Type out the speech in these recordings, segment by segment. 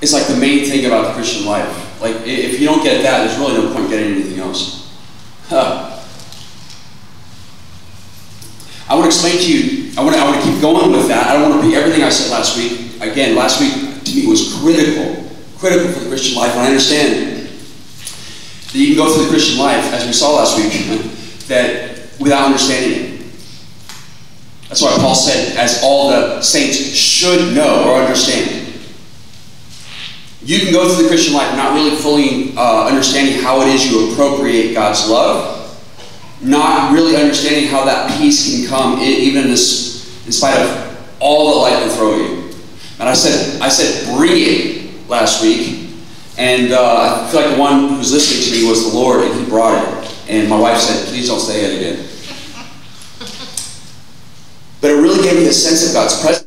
is like the main thing about the Christian life. Like, if you don't get that, there's really no point getting anything else. Huh. I want to explain to you, I want to, I want to keep going with that. I don't want to be everything I said last week. Again, last week to me was critical, critical for the Christian life. And I understand that you can go through the Christian life, as we saw last week, that without understanding it. That's why Paul said, as all the saints should know or understand. You can go through the Christian life not really fully uh, understanding how it is you appropriate God's love, not really understanding how that peace can come, even in, this, in spite of all that life can throw you. And I said, I said, bring it last week, and uh, I feel like the one who was listening to me was the Lord, and He brought it. And my wife said, please don't say it again. But it really gave me a sense of God's presence.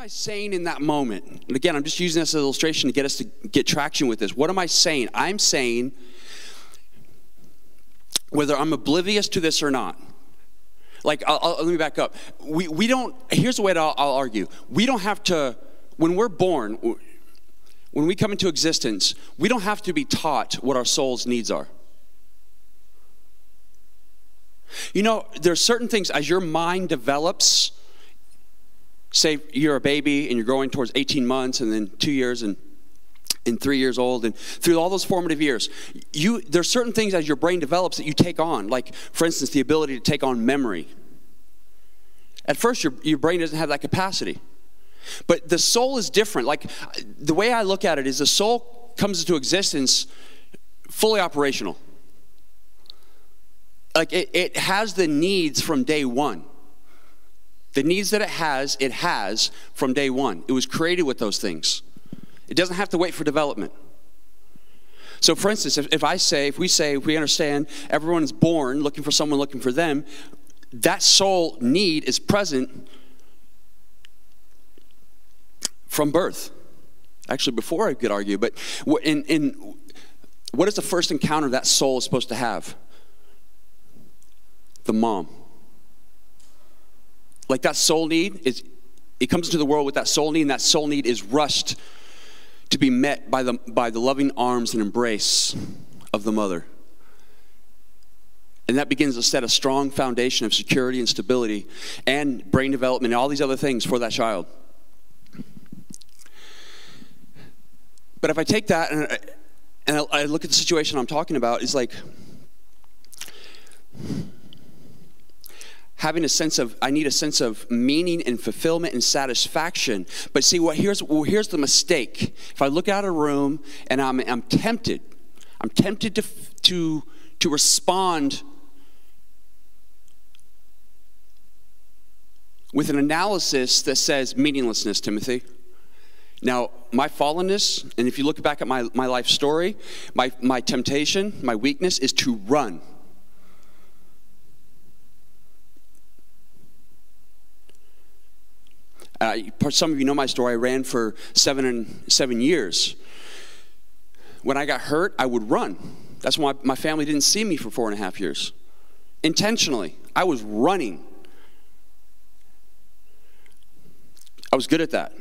I saying in that moment? And again, I'm just using this as an illustration to get us to get traction with this. What am I saying? I'm saying, whether I'm oblivious to this or not, like, I'll, I'll, let me back up. We, we don't, here's the way I'll, I'll argue. We don't have to, when we're born, when we come into existence, we don't have to be taught what our soul's needs are. You know, there are certain things as your mind develops, say you're a baby and you're growing towards 18 months and then two years and and three years old and through all those formative years you there's certain things as your brain develops that you take on like for instance the ability to take on memory. At first your, your brain doesn't have that capacity. But the soul is different. Like the way i look at it is the soul comes into existence fully operational. Like it, it has the needs from day one. The needs that it has, it has from day one. It was created with those things. It doesn't have to wait for development. So, for instance, if, if I say, if we say, if we understand everyone's born looking for someone looking for them, that soul need is present from birth. Actually, before I could argue, but in, in what is the first encounter that soul is supposed to have? the mom. Like that soul need is, it comes into the world with that soul need, and that soul need is rushed to be met by the, by the loving arms and embrace of the mother. And that begins to set a strong foundation of security and stability and brain development and all these other things for that child. But if I take that and, and I look at the situation I'm talking about, it's like, having a sense of i need a sense of meaning and fulfillment and satisfaction. But see what here's well, here's the mistake. If i look out a room and i'm, I'm tempted i'm tempted to to to respond with an analysis that says meaninglessness timothy. Now my fallenness and if you look back at my, my life story my, my temptation my weakness is to run Uh, some of you know my story. I ran for seven and seven years. When I got hurt, I would run. That's why my family didn't see me for four and a half years. Intentionally, I was running. I was good at that.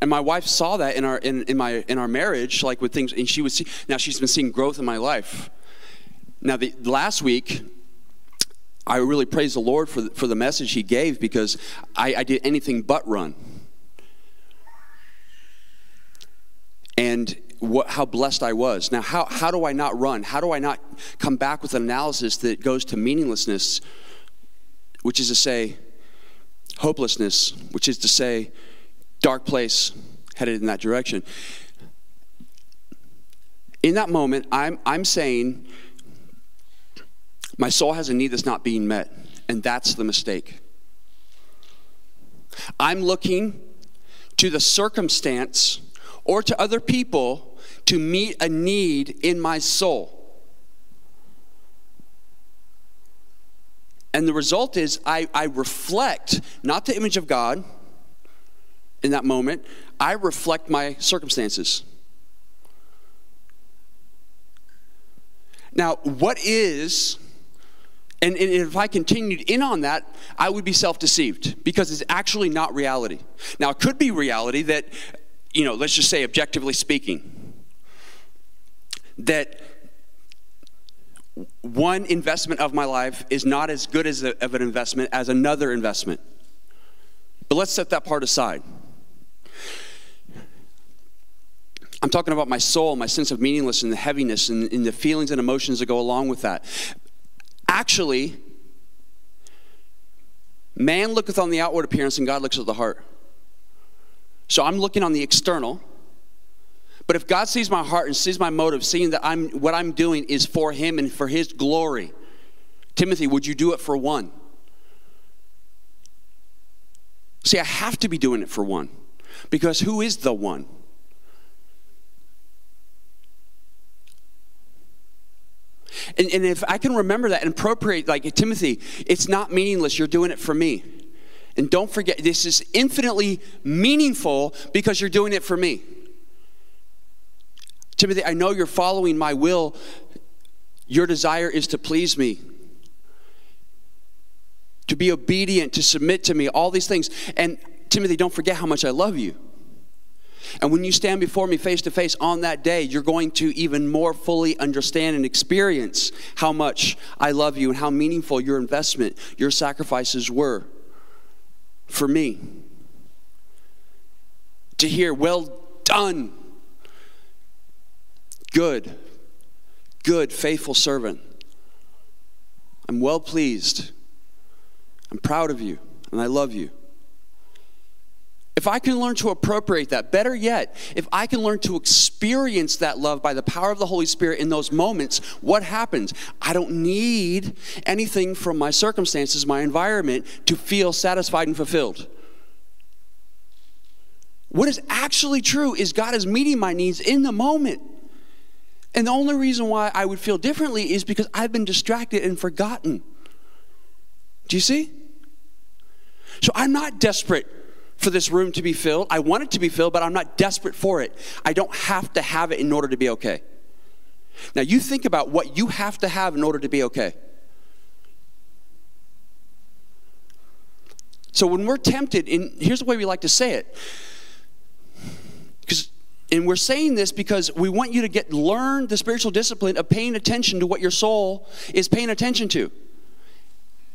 And my wife saw that in our in, in my in our marriage, like with things, and she would see now she's been seeing growth in my life. Now the last week, I really praise the Lord for the, for the message He gave because I, I did anything but run. And what, how blessed I was. Now, how, how do I not run? How do I not come back with an analysis that goes to meaninglessness, which is to say, hopelessness, which is to say, dark place headed in that direction? In that moment, I'm, I'm saying, my soul has a need that's not being met, and that's the mistake. I'm looking to the circumstance or to other people to meet a need in my soul. And the result is I, I reflect not the image of God in that moment, I reflect my circumstances. Now, what is and, and, if I continued in on that, I would be self deceived because it's actually not reality. Now, it could be reality that, you know, let's just say objectively speaking, that one investment of my life is not as good as a, of an investment as another investment. But let's set that part aside. I'm talking about my soul, my sense of meaninglessness and the heaviness and, and the feelings and emotions that go along with that. Actually, man looketh on the outward appearance and God looks at the heart. So I'm looking on the external. But if God sees my heart and sees my motive, seeing that I'm what I'm doing is for him and for his glory, Timothy, would you do it for one? See, I have to be doing it for one. Because who is the one? And, and if I can remember that and appropriate, like Timothy, it's not meaningless. You're doing it for me. And don't forget, this is infinitely meaningful because you're doing it for me. Timothy, I know you're following my will. Your desire is to please me, to be obedient, to submit to me, all these things. And Timothy, don't forget how much I love you. And when you stand before me face to face on that day, you're going to even more fully understand and experience how much I love you and how meaningful your investment, your sacrifices were for me. To hear, well done, good, good, faithful servant. I'm well pleased. I'm proud of you, and I love you. If I can learn to appropriate that, better yet, if I can learn to experience that love by the power of the Holy Spirit in those moments, what happens? I don't need anything from my circumstances, my environment, to feel satisfied and fulfilled. What is actually true is God is meeting my needs in the moment. And the only reason why I would feel differently is because I've been distracted and forgotten. Do you see? So I'm not desperate for this room to be filled. I want it to be filled, but I'm not desperate for it. I don't have to have it in order to be okay. Now, you think about what you have to have in order to be okay. So, when we're tempted, and here's the way we like to say it. Because, and we're saying this because we want you to get learn the spiritual discipline of paying attention to what your soul is paying attention to.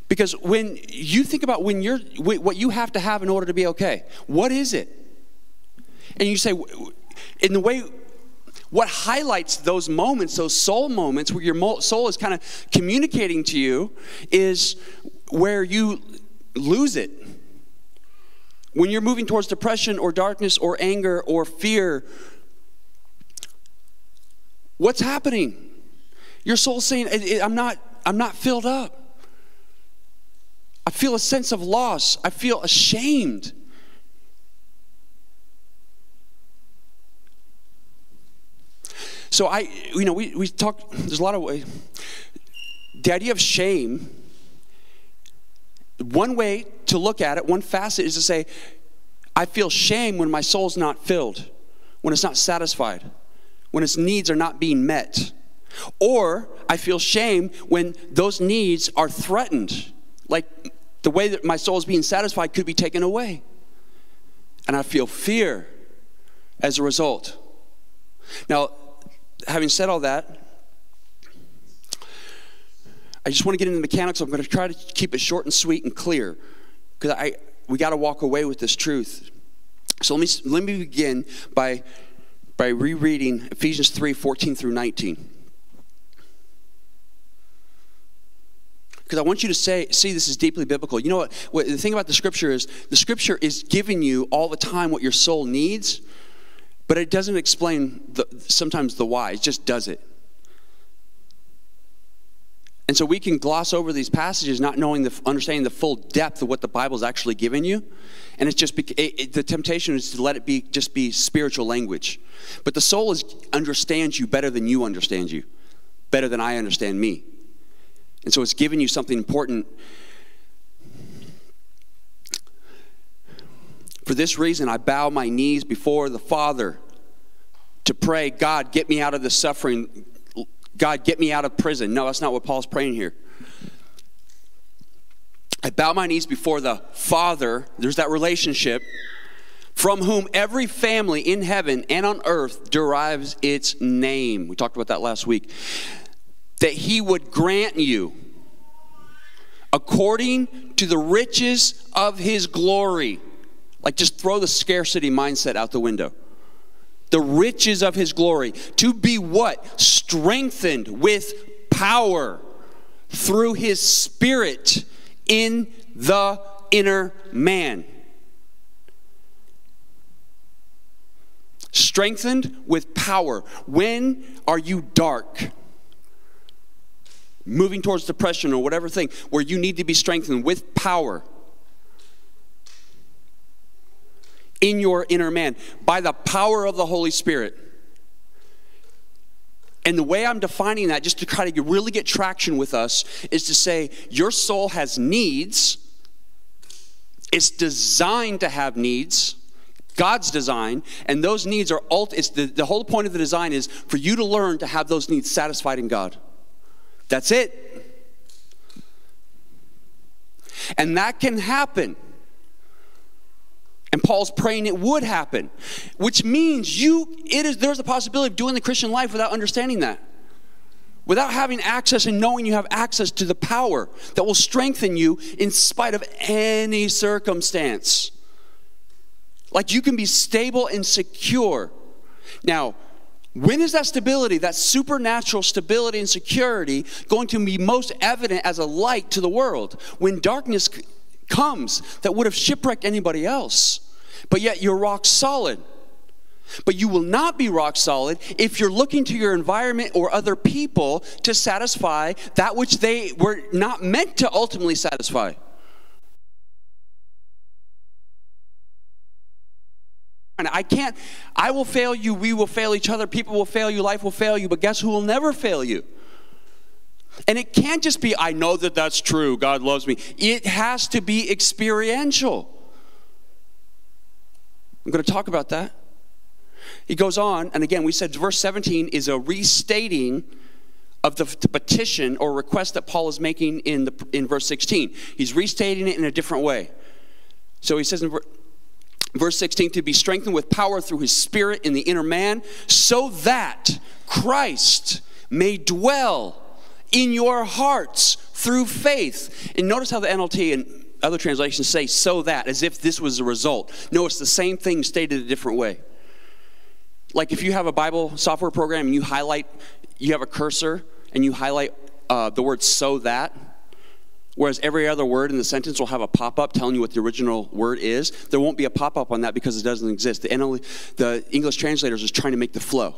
Because when you think about when you're what you have to have in order to be okay, what is it? And you say, in the way, what highlights those moments, those soul moments where your soul is kind of communicating to you, is where you lose it. When you're moving towards depression or darkness or anger or fear, what's happening? Your soul's saying, I'm not, I'm not filled up. I feel a sense of loss. I feel ashamed. So I, you know, we, we talk, there's a lot of ways. The idea of shame, one way to look at it, one facet is to say, I feel shame when my soul's not filled, when it's not satisfied, when its needs are not being met. Or I feel shame when those needs are threatened. Like the way that my soul is being satisfied could be taken away. And I feel fear as a result. Now, having said all that, I just want to get into the mechanics. I'm going to try to keep it short and sweet and clear because I we got to walk away with this truth. So let me let me begin by by rereading Ephesians 3, 14 through 19. Because I want you to say, see this is deeply biblical. You know what, what? The thing about the scripture is the scripture is giving you all the time what your soul needs, but it doesn't explain the, sometimes the why. It just does it. And so we can gloss over these passages, not knowing the understanding the full depth of what the Bible is actually giving you. And it's just it, it, the temptation is to let it be just be spiritual language. But the soul is understands you better than you understand you, better than I understand me. And so it's giving you something important. For this reason, I bow my knees before the Father to pray, God, get me out of the suffering. God, get me out of prison. No, that's not what Paul's praying here. I bow my knees before the Father. There's that relationship from whom every family in heaven and on earth derives its name. We talked about that last week that he would grant you, according to the riches of his glory. Like, just throw the scarcity mindset out the window. The riches of his glory. To be what? Strengthened with power through his spirit in the inner man. Strengthened with power. When are you dark? Moving towards depression or whatever thing where you need to be strengthened with power in your inner man by the power of the Holy Spirit. And the way I'm defining that, just to try to really get traction with us, is to say your soul has needs It's designed to have needs. God's design, and those needs are ult- it's the, the whole point of the design is for you to learn to have those needs satisfied in God. That's it. And that can happen. And Paul's praying it would happen, which means you it is there's a possibility of doing the Christian life without understanding that without having access and knowing you have access to the power that will strengthen you in spite of any circumstance. Like you can be stable and secure. Now, when is that stability, that supernatural stability and security, going to be most evident as a light to the world? When darkness comes that would have shipwrecked anybody else, but yet you're rock solid. But you will not be rock solid if you're looking to your environment or other people to satisfy that which they were not meant to ultimately satisfy. I can't, I will fail you, we will fail each other, people will fail you, life will fail you, but guess who will never fail you? And it can't just be, I know that that's true, God loves me. It has to be experiential. I'm going to talk about that. He goes on, and again, we said verse 17 is a restating of the, petition or request that Paul is making in, the, in verse 16. He's restating it in a different way. So he says in 16 to be strengthened with power through his spirit in the inner man, so that Christ may dwell in your hearts through faith. And notice how the NLT and other translations say so that, as if this was the result. No, it's the same thing stated a different way. Like if you have a Bible software program and you highlight, you have a cursor and you highlight uh, the word so that, whereas every other word in the sentence will have a pop up telling you what the original word is, there won't be a pop up on that because it doesn't exist. The, NL, the English translators is trying to make the flow.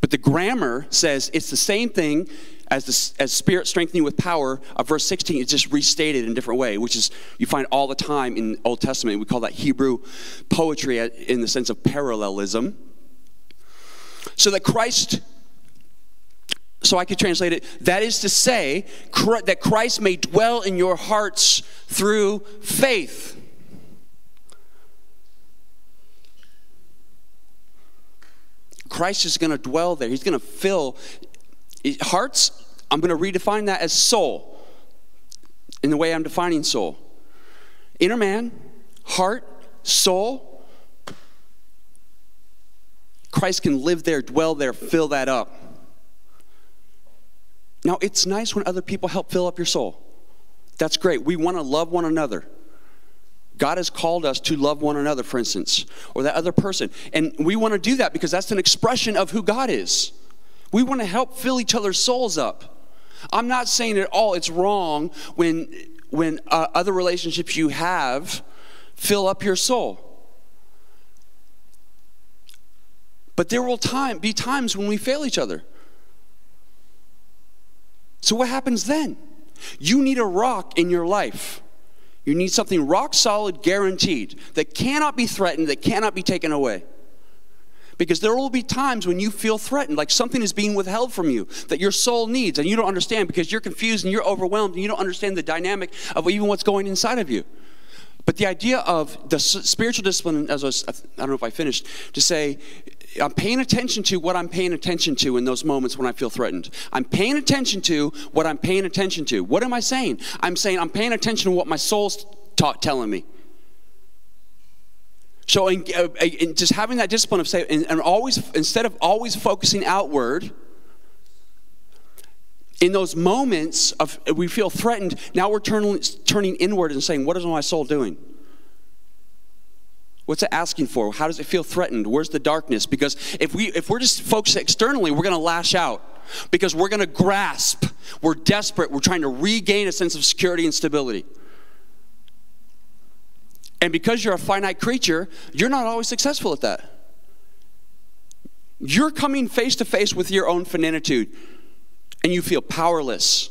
But the grammar says it's the same thing as, the, as spirit strengthening with power of verse 16 it's just restated in a different way which is you find all the time in old testament we call that hebrew poetry in the sense of parallelism so that Christ, so I could translate it, that is to say, that Christ may dwell in your hearts through faith. Christ is going to dwell there. He's going to fill hearts. I'm going to redefine that as soul in the way I'm defining soul. Inner man, heart, soul, Christ can live there, dwell there, fill that up. Now, it's nice when other people help fill up your soul. That's great. We want to love one another. God has called us to love one another, for instance, or that other person. And we want to do that because that's an expression of who God is. We want to help fill each other's souls up. I'm not saying at all it's wrong when, when uh, other relationships you have fill up your soul. But there will time, be times when we fail each other. So, what happens then? You need a rock in your life. You need something rock solid, guaranteed, that cannot be threatened, that cannot be taken away. Because there will be times when you feel threatened, like something is being withheld from you that your soul needs, and you don't understand because you're confused and you're overwhelmed and you don't understand the dynamic of even what's going inside of you. But the idea of the spiritual discipline, as I, was, I don't know if I finished, to say I'm paying attention to what I'm paying attention to in those moments when I feel threatened. I'm paying attention to what I'm paying attention to. What am I saying? I'm saying I'm paying attention to what my soul's telling me. So, in, uh, in just having that discipline of say, and, and always instead of always focusing outward, in those moments of we feel threatened, now we're turning inward and saying, "What is my soul doing?" What's it asking for? How does it feel threatened? Where's the darkness? Because if we if we're just focused externally, we're going to lash out because we're going to grasp. We're desperate. We're trying to regain a sense of security and stability. And because you're a finite creature, you're not always successful at that. You're coming face to face with your own finitude and you feel powerless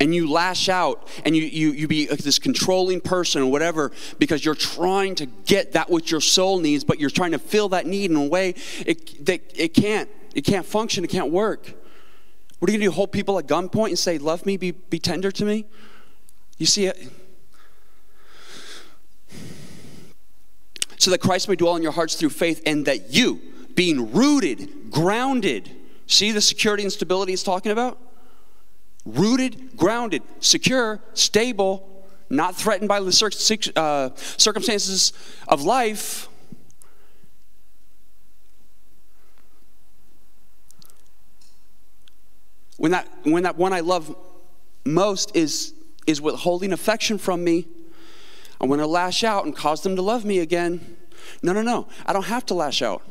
and you lash out and you, you, you be this controlling person or whatever because you're trying to get that which your soul needs but you're trying to fill that need in a way it, that it can't it can't function it can't work what are you going to do hold people at gunpoint and say love me be, be tender to me you see it so that Christ may dwell in your hearts through faith, and that you, being rooted, grounded, see the security and stability he's talking about? Rooted, grounded, secure, stable, not threatened by the uh, circumstances of life. When that, when that one I love most is, is withholding affection from me, I want to lash out and cause them to love me again. No, no, no. I don't have to lash out.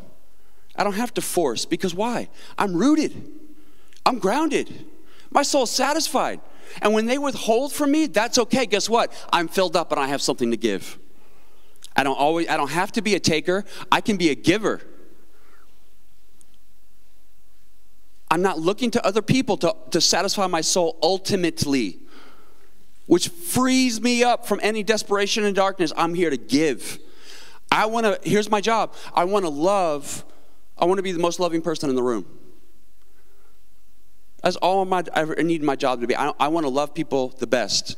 I don't have to force because why? I'm rooted. I'm grounded. My soul's satisfied. And when they withhold from me, that's okay. Guess what? I'm filled up and I have something to give. I don't always I don't have to be a taker. I can be a giver. I'm not looking to other people to, to satisfy my soul ultimately which frees me up from any desperation and darkness. I'm here to give. I want to, here's my job I want to love, I want to be the most loving person in the room. That's all my, I need my job to be. I, I want to love people the best.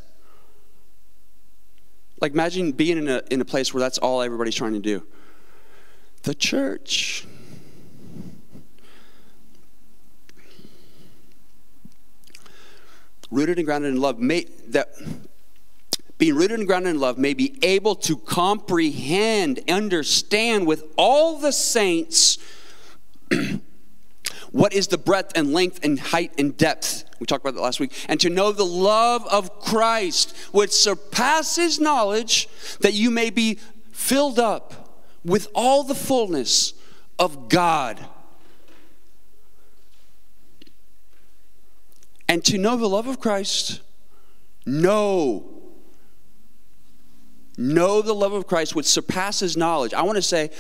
Like, imagine being in a, in a place where that's all everybody's trying to do. The church. rooted and grounded in love, may, that being rooted and grounded in love may be able to comprehend, understand with all the saints what is the breadth and length and height and depth. We talked about that last week. And to know the love of Christ, which surpasses knowledge, that you may be filled up with all the fullness of God. and to know the love of Christ, know. Know the love of Christ, which surpasses knowledge. I want to say,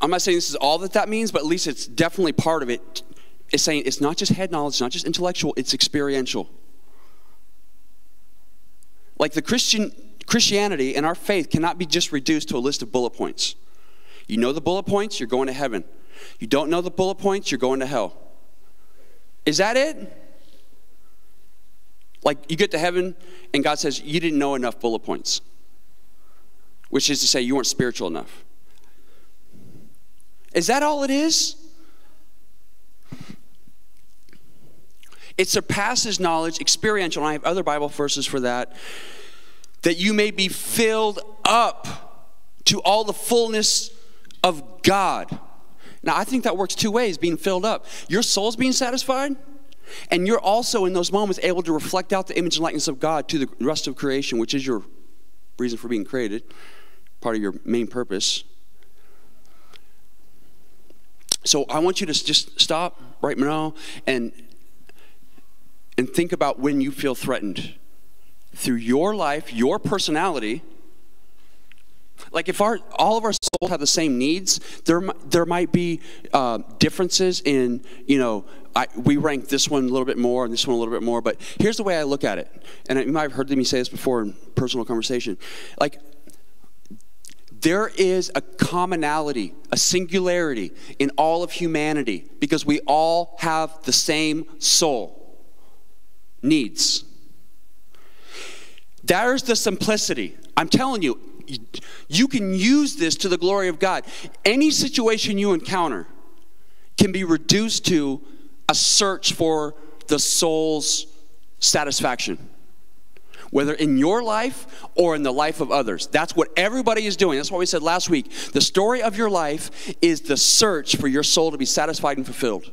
I'm not saying this is all that that means, but at least it's definitely part of it. It's saying it's not just head knowledge, it's not just intellectual, it's experiential. Like the Christian Christianity and our faith cannot be just reduced to a list of bullet points. You know the bullet points, you're going to heaven. You don't know the bullet points, you're going to hell. Is that it? Like you get to heaven and God says, You didn't know enough bullet points, which is to say, you weren't spiritual enough. Is that all it is? It surpasses knowledge, experiential, and I have other Bible verses for that, that you may be filled up to all the fullness of God. Now, I think that works two ways being filled up. Your soul's being satisfied, and you're also in those moments able to reflect out the image and likeness of God to the rest of creation, which is your reason for being created, part of your main purpose. So I want you to just stop right now and and think about when you feel threatened through your life, your personality, like if our all of our souls have the same needs, there there might be uh, differences in you know I, we rank this one a little bit more and this one a little bit more. But here's the way I look at it, and you might have heard me say this before in personal conversation. Like there is a commonality, a singularity in all of humanity because we all have the same soul needs. There's the simplicity. I'm telling you, you can use this to the glory of God. Any situation you encounter can be reduced to a search for the soul's satisfaction, whether in your life or in the life of others. That's what everybody is doing. That's what we said last week. The story of your life is the search for your soul to be satisfied and fulfilled.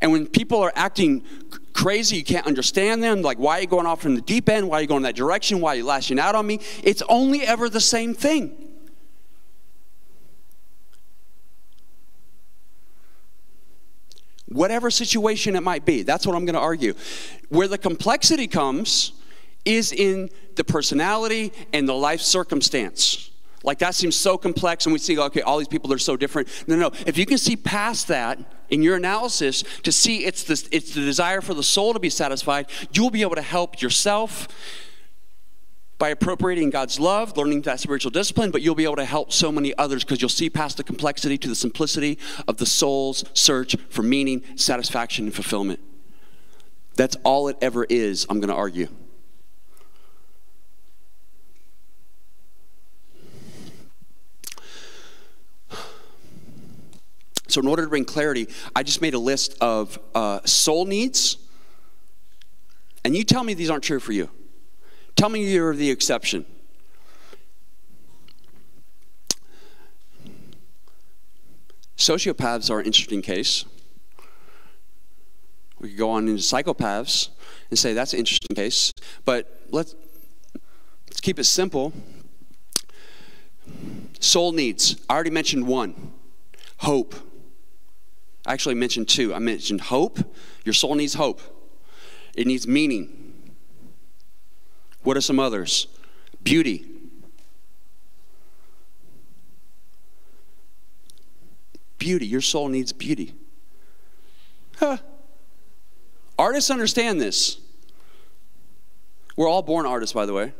And when people are acting crazy, you can't understand them, like, why are you going off from the deep end? Why are you going that direction? Why are you lashing out on me? It's only ever the same thing. Whatever situation it might be, that's what I'm going to argue. Where the complexity comes is in the personality and the life circumstance. Like that seems so complex, and we see, okay, all these people are so different. No, no, if you can see past that in your analysis to see it's the, it's the desire for the soul to be satisfied, you'll be able to help yourself by appropriating God's love, learning that spiritual discipline, but you'll be able to help so many others because you'll see past the complexity to the simplicity of the soul's search for meaning, satisfaction, and fulfillment. That's all it ever is, I'm going to argue. So, in order to bring clarity, I just made a list of uh, soul needs. And you tell me these aren't true for you. Tell me you're the exception. Sociopaths are an interesting case. We could go on into psychopaths and say that's an interesting case. But let's, let's keep it simple. Soul needs. I already mentioned one hope. I actually mentioned two. I mentioned hope. Your soul needs hope, it needs meaning. What are some others? Beauty. Beauty. Your soul needs beauty. Huh. Artists understand this. We're all born artists, by the way.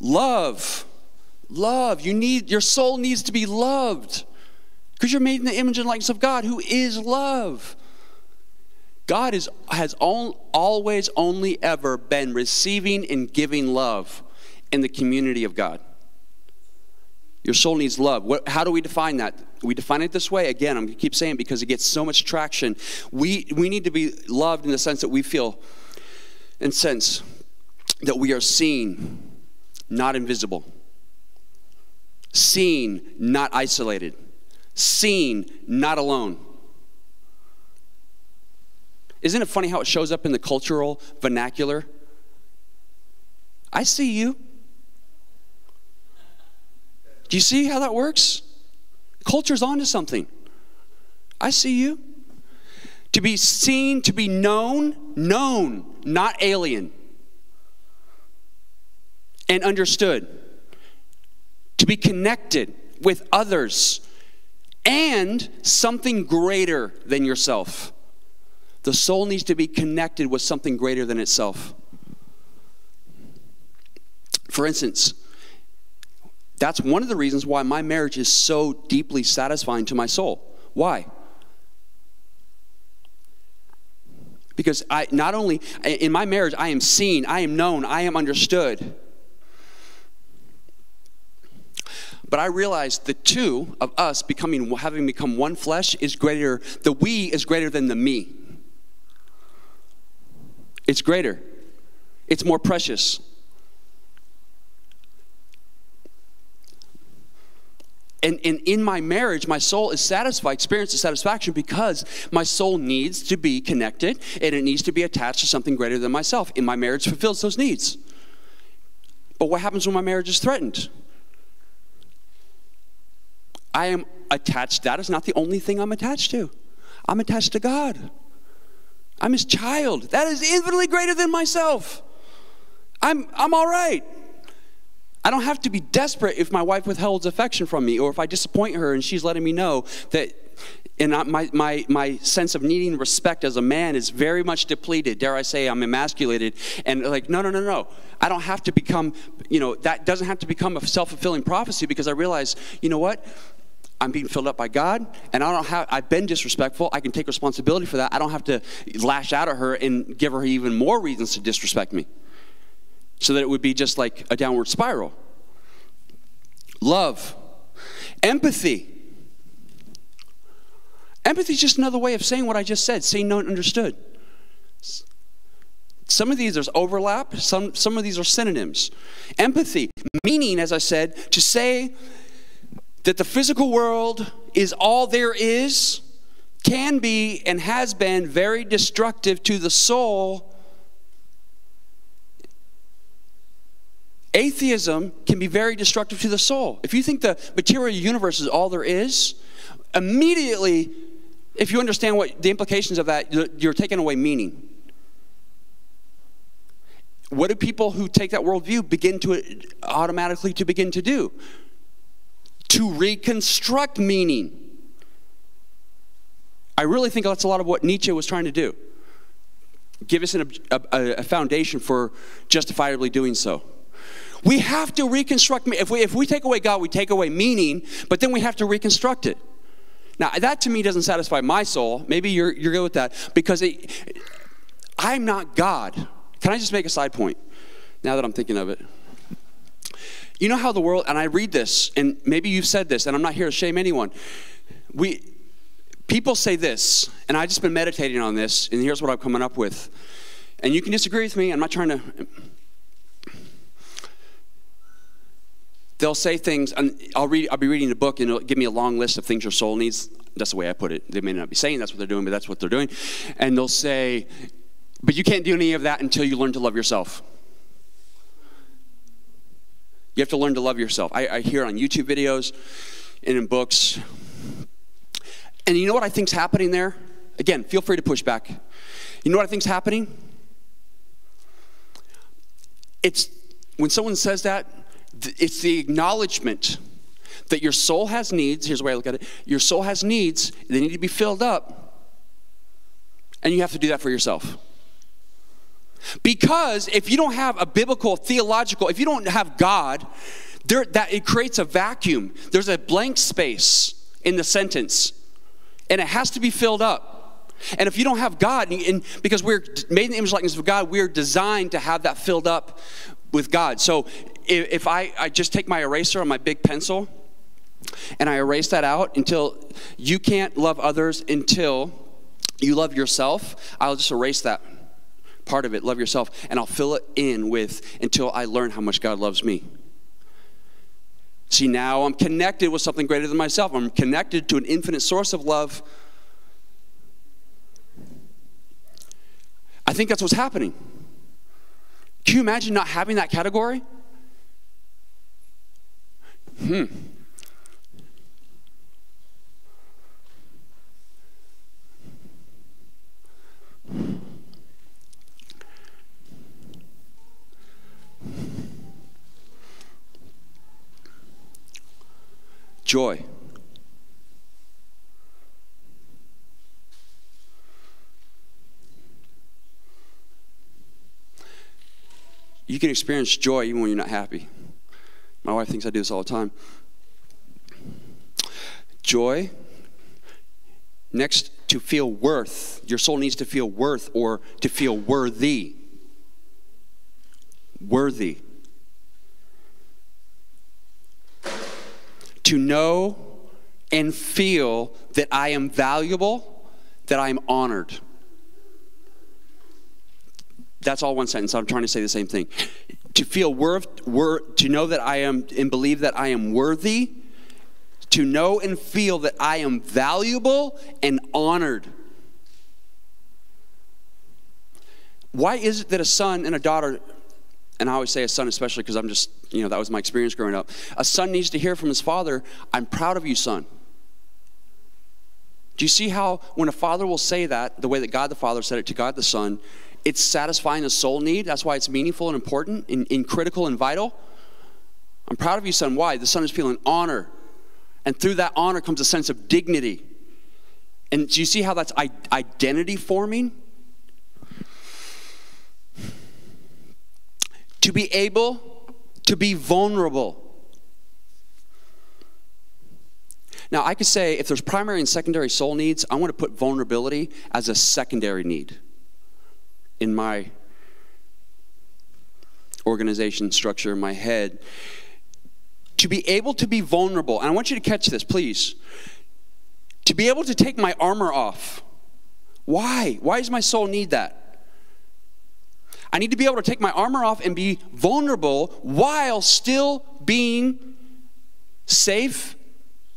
Love. Love. You need your soul needs to be loved. Because you're made in the image and likeness of God, who is love. God is, has all, always, only ever been receiving and giving love in the community of God. Your soul needs love. What, how do we define that? We define it this way. Again, I'm going to keep saying because it gets so much traction. We, we need to be loved in the sense that we feel and sense that we are seen, not invisible, seen, not isolated, seen, not alone. Isn't it funny how it shows up in the cultural vernacular? I see you. Do you see how that works? Culture's onto something. I see you. To be seen, to be known, known, not alien. And understood. To be connected with others and something greater than yourself. The soul needs to be connected with something greater than itself. For instance, that's one of the reasons why my marriage is so deeply satisfying to my soul. Why? Because I not only in my marriage I am seen, I am known, I am understood. But I realize the two of us becoming having become one flesh is greater, the we is greater than the me. It's greater. It's more precious. and, and in my marriage, my soul is satisfied, experiences satisfaction because my soul needs to be connected and it needs to be attached to something greater than myself. And my marriage fulfills those needs. But what happens when my marriage is threatened? I am attached. That is not the only thing I'm attached to. I'm attached to God. I'm his child. That is infinitely greater than myself. I'm, I'm all right. I don't have to be desperate if my wife withholds affection from me or if I disappoint her and she's letting me know that and my, my, my sense of needing respect as a man is very much depleted. Dare I say, I'm emasculated. And like, no, no, no, no. I don't have to become, you know, that doesn't have to become a self fulfilling prophecy because I realize, you know what? I'm being filled up by God, and I don't have. I've been disrespectful. I can take responsibility for that. I don't have to lash out at her and give her even more reasons to disrespect me so that it would be just like a downward spiral. Love, empathy. Empathy is just another way of saying what I just said, saying no understood. Some of these there's overlap, some, some of these are synonyms. Empathy, meaning, as I said, to say that the physical world is all there is, can be, and has been very destructive to the soul Atheism can be very destructive to the soul. If you think the material universe is all there is, immediately, if you understand what the implications of that, you're taking away meaning. What do people who take that worldview begin to automatically to begin to do? To reconstruct meaning. I really think that's a lot of what Nietzsche was trying to do. Give us an, a, a foundation for justifiably doing so. We have to reconstruct. If we, if we take away God, we take away meaning, but then we have to reconstruct it. Now, that to me doesn't satisfy my soul. Maybe you're, you're good with that because it, I'm not God. Can I just make a side point now that I'm thinking of it? You know how the world, and I read this, and maybe you've said this, and I'm not here to shame anyone. We, people say this, and I've just been meditating on this, and here's what I'm coming up with. And you can disagree with me, I'm not trying to. They'll say things, and I'll, read, I'll be reading a book, and it'll give me a long list of things your soul needs. That's the way I put it. They may not be saying that's what they're doing, but that's what they're doing. And they'll say, but you can't do any of that until you learn to love yourself. You have to learn to love yourself. I, I hear on YouTube videos and in books. And you know what I think's happening there? Again, feel free to push back. You know what I think's happening? It's when someone says that, it's the acknowledgement that your soul has needs. Here's the way I look at it your soul has needs, they need to be filled up, and you have to do that for yourself. Because if you don't have a biblical, theological, if you don't have God, there, that it creates a vacuum. There's a blank space in the sentence, and it has to be filled up. And if you don't have God, and because we're made in the image likeness of God, we're designed to have that filled up with God. So if, if I, I just take my eraser on my big pencil and I erase that out until you can't love others until you love yourself, I'll just erase that part of it, love yourself, and I'll fill it in with until I learn how much God loves me. See, now I'm connected with something greater than myself. I'm connected to an infinite source of love. I think that's what's happening. Can you imagine not having that category? Hmm. Joy. You can experience joy even when you're not happy. My wife thinks I do this all the time. Joy, next to feel worth, your soul needs to feel worth or to feel worthy. Worthy. To know and feel that I am valuable, that I am honored. That's all one sentence. I'm trying to say the same thing. To feel worth, wor- to know that I am and believe that I am worthy, to know and feel that I am valuable and honored. Why is it that a son and a daughter and I always say a son, especially because I'm just, you know, that was my experience growing up. A son needs to hear from his father, I'm proud of you, son. Do you see how when a father will say that, the way that God the Father said it to God the Son, it's satisfying a soul need? That's why it's meaningful and important and, and critical and vital. I'm proud of you, son. Why? The son is feeling honor. And through that honor comes a sense of dignity. And do you see how that's identity forming? to be able to be vulnerable. Now, I could say if there's primary and secondary soul needs, I want to put vulnerability as a secondary need in my organization structure, in my head. To be able to be vulnerable, and I want you to catch this, please. To be able to take my armor off. Why? Why does my soul need that? I need to be able to take my armor off and be vulnerable while still being safe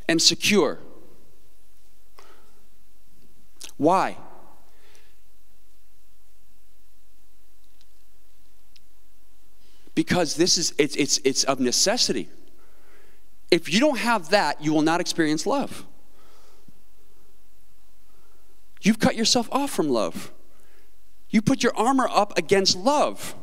and secure. Why? Because this is it's it's it's of necessity. If you don't have that, you will not experience love. You've cut yourself off from love. You put your armor up against love.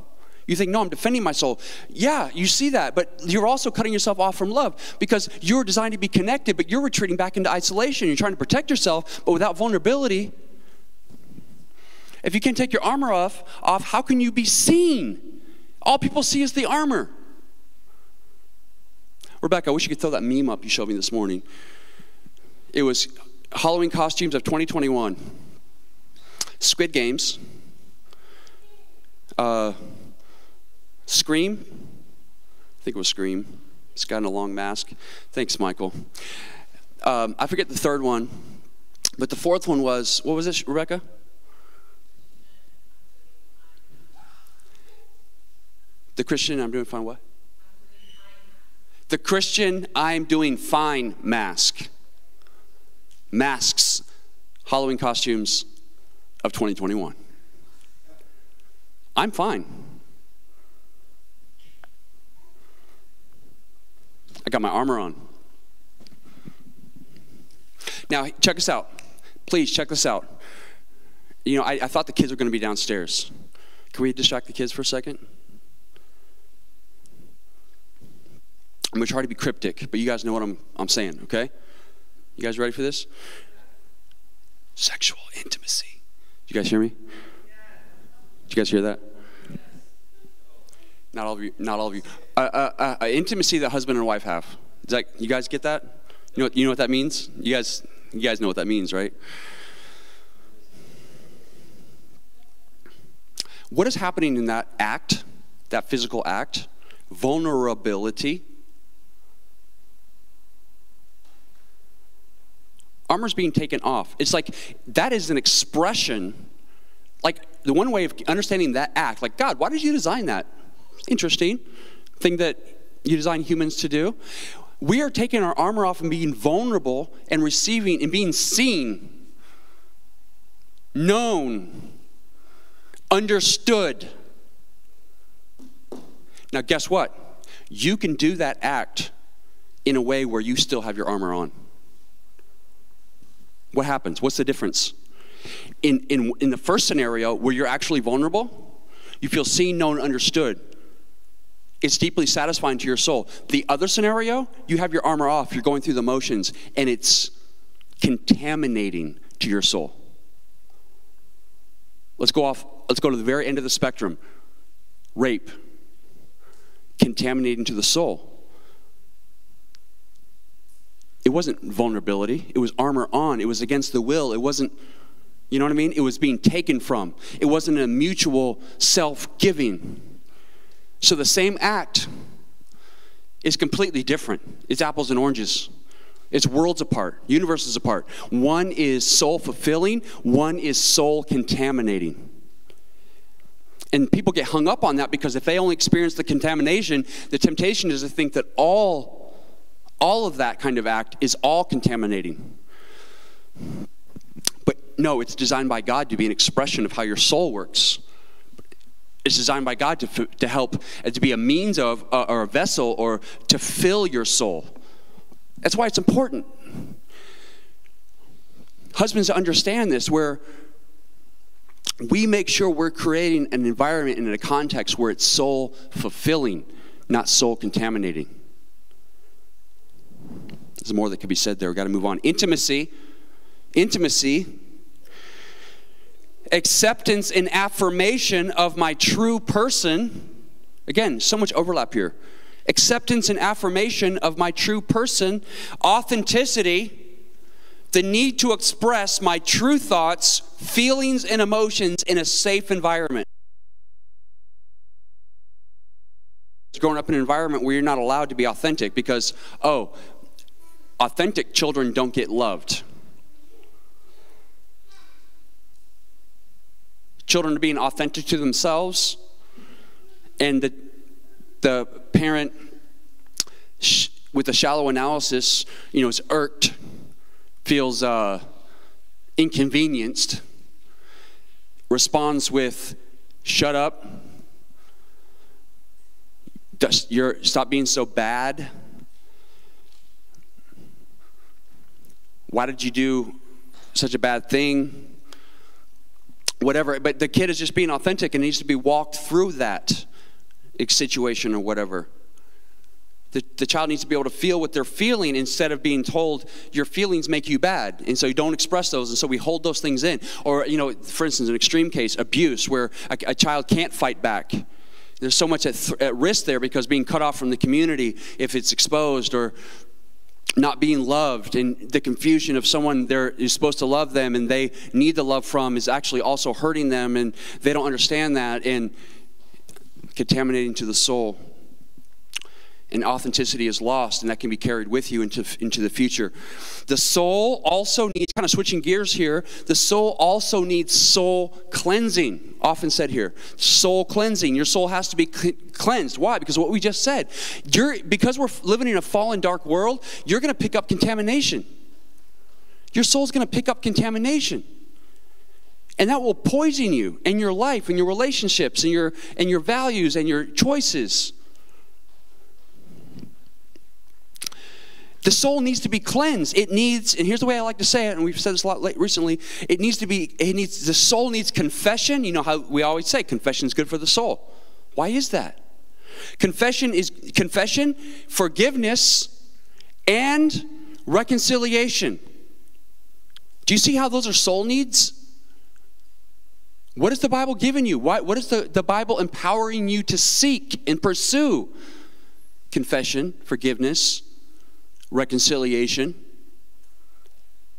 You think, no, I'm defending my soul. Yeah, you see that, but you're also cutting yourself off from love because you're designed to be connected, but you're retreating back into isolation. You're trying to protect yourself, but without vulnerability. If you can't take your armor off, off, how can you be seen? All people see is the armor. Rebecca, I wish you could throw that meme up you showed me this morning. It was Halloween costumes of 2021. Squid Games uh, Scream. I think it was Scream. He's got a long mask. Thanks, Michael. Um, I forget the third one, but the fourth one was what was it, Rebecca? The Christian, I'm doing fine. What? The Christian, I'm doing fine mask. Masks, Halloween costumes of 2021. I'm fine. I got my armor on. Now, check this out. Please check this out. You know, I, I thought the kids were going to be downstairs. Can we distract the kids for a second? I'm going to try to be cryptic, but you guys know what I'm, I'm saying, okay? You guys ready for this? Sexual intimacy. You guys hear me? Did you guys hear that? Not all of you. Not all of you. Uh, uh, uh, intimacy that husband and wife have. Is that you guys get that? You know, you know what that means? You guys, you guys know what that means, right? What is happening in that act, that physical act? Vulnerability armor's being taken off. It's like that is an expression, like the one way of understanding that act, like, God, why did you design that? Interesting thing that you design humans to do. We are taking our armor off and being vulnerable and receiving and being seen, known, understood. Now, guess what? You can do that act in a way where you still have your armor on. What happens? What's the difference? In, in, in the first scenario, where you're actually vulnerable, you feel seen, known, understood. It's deeply satisfying to your soul. The other scenario, you have your armor off, you're going through the motions, and it's contaminating to your soul. Let's go off, let's go to the very end of the spectrum. Rape, contaminating to the soul. It wasn't vulnerability, it was armor on. It was against the will. It wasn't, you know what I mean? It was being taken from. It wasn't a mutual self giving. So the same act is completely different. It's apples and oranges. It's worlds apart, universes apart. One is soul fulfilling, one is soul contaminating. And people get hung up on that because if they only experience the contamination, the temptation is to think that all all of that kind of act is all contaminating. No, it's designed by God to be an expression of how your soul works. It's designed by God to, to help, uh, to be a means of, uh, or a vessel, or to fill your soul. That's why it's important. Husbands understand this, where we make sure we're creating an environment and a context where it's soul fulfilling, not soul contaminating. There's more that could be said there. We've got to move on. Intimacy. Intimacy. Acceptance and affirmation of my true person. Again, so much overlap here. Acceptance and affirmation of my true person. Authenticity. The need to express my true thoughts, feelings, and emotions in a safe environment. growing up in an environment where you're not allowed to be authentic because, oh, authentic children don't get loved. Children are being authentic to themselves, and the, the parent, with a shallow analysis, you know, is irked, feels uh, inconvenienced, responds with, shut up, you're, stop being so bad. Why did you do such a bad thing? Whatever. But the kid is just being authentic and needs to be walked through that situation or whatever. The, the child needs to be able to feel what they're feeling instead of being told your feelings make you bad and so you don't express those and so we hold those things in or you know for instance an extreme case abuse where a, a child can't fight back there's so much at, at risk there because being cut off from the community if it's exposed or not being loved and the confusion of someone there is supposed to love them and they need the love from is actually also hurting them and they don't understand that and contaminating to the soul and authenticity is lost, and that can be carried with you into, into the future. The soul also needs, kind of switching gears here, the soul also needs soul cleansing, often said here. Soul cleansing. Your soul has to be cleansed. Why? Because what we just said. You're, because we're living in a fallen, dark world, you're going to pick up contamination. Your soul's going to pick up contamination. And that will poison you and your life and your relationships and your, and your values and your choices. The soul needs to be cleansed. It needs, and here's the way I like to say it, and we've said this a lot late, recently. It needs to be, it needs, the soul needs confession. You know how we always say confession is good for the soul. Why is that? Confession is confession, forgiveness, and reconciliation. Do you see how those are soul needs? What is the Bible giving you? What, what is the, the Bible empowering you to seek and pursue? Confession, forgiveness, reconciliation.